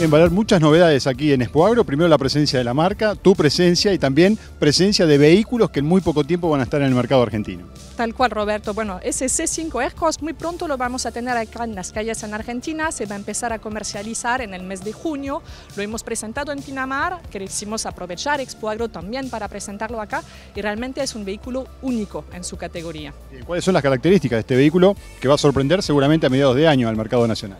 En Valer muchas novedades aquí en Expoagro. Primero la presencia de la marca, tu presencia y también presencia de vehículos que en muy poco tiempo van a estar en el mercado argentino. Tal cual, Roberto. Bueno, ese C5 Aircross muy pronto lo vamos a tener acá en las calles en Argentina. Se va a empezar a comercializar en el mes de junio. Lo hemos presentado en Pinamar. Quisimos aprovechar Expoagro también para presentarlo acá. Y realmente es un vehículo único en su categoría. ¿Cuáles son las características de este vehículo que va a sorprender seguramente a mediados de año al mercado nacional?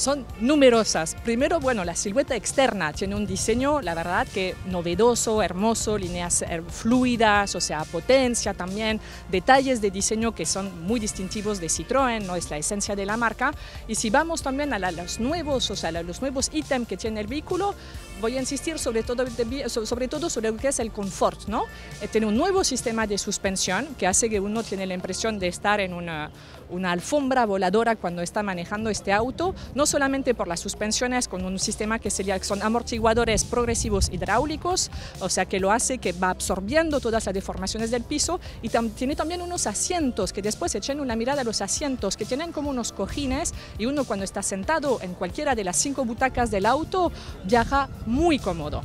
Son numerosas. Primero, bueno, la silueta externa tiene un diseño, la verdad, que novedoso, hermoso, líneas eh, fluidas, o sea, potencia también, detalles de diseño que son muy distintivos de Citroën, no es la esencia de la marca. Y si vamos también a los nuevos, o sea, los nuevos ítems que tiene el vehículo, voy a insistir sobre todo, sobre todo sobre lo que es el confort, ¿no? Eh, tiene un nuevo sistema de suspensión que hace que uno tiene la impresión de estar en una, una alfombra voladora cuando está manejando este auto, no solamente por las suspensiones con un sistema que sería, son amortiguadores progresivos hidráulicos, o sea que lo hace que va absorbiendo todas las deformaciones del piso y tiene también unos asientos que después echen una mirada a los asientos que tienen como unos cojines y uno cuando está sentado en cualquiera de las cinco butacas del auto viaja muy cómodo.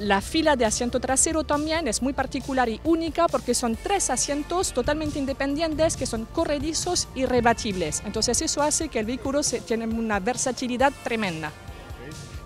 La fila de asiento trasero también es muy particular y única porque son tres asientos totalmente independientes que son corredizos y rebatibles. Entonces eso hace que el vehículo se, tiene una versatilidad tremenda.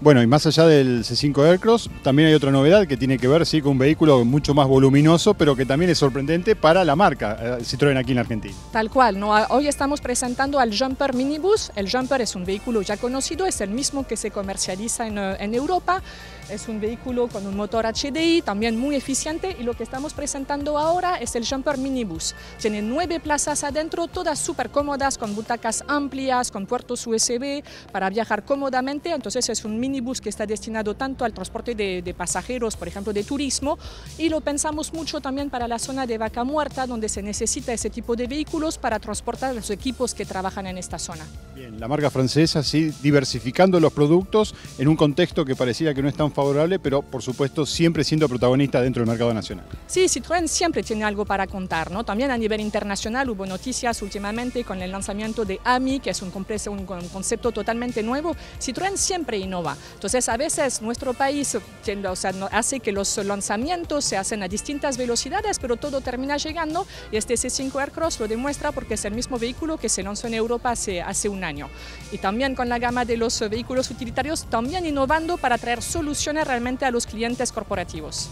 Bueno, y más allá del C5 Aircross, también hay otra novedad que tiene que ver sí, con un vehículo mucho más voluminoso, pero que también es sorprendente para la marca eh, Citroën aquí en Argentina. Tal cual, ¿no? hoy estamos presentando al Jumper Minibus. El Jumper es un vehículo ya conocido, es el mismo que se comercializa en, eh, en Europa. Es un vehículo con un motor HDI, también muy eficiente, y lo que estamos presentando ahora es el Jumper Minibus. Tiene nueve plazas adentro, todas súper cómodas, con butacas amplias, con puertos USB para viajar cómodamente. Entonces es un minibus que está destinado tanto al transporte de, pasajeros, por ejemplo, de turismo, y lo pensamos mucho también para la zona de Vaca Muerta, donde se necesita ese tipo de vehículos para transportar los equipos que trabajan en esta zona. Bien, la marca francesa sí diversificando los productos en un contexto que parecía que no es tan favorable, pero por supuesto siempre siendo protagonista dentro del mercado nacional. Sí, Citroën siempre tiene algo para contar, ¿no? También a nivel internacional hubo noticias últimamente con el lanzamiento de AMI, que es un, un concepto totalmente nuevo. Citroën siempre innova. Entonces a veces nuestro país o sea, hace que los lanzamientos se hacen a distintas velocidades, pero todo termina llegando y este C5 Aircross lo demuestra porque es el mismo vehículo que se lanzó en Europa hace, hace un año. Y también con la gama de los vehículos utilitarios, también innovando para traer soluciones realmente a los clientes corporativos.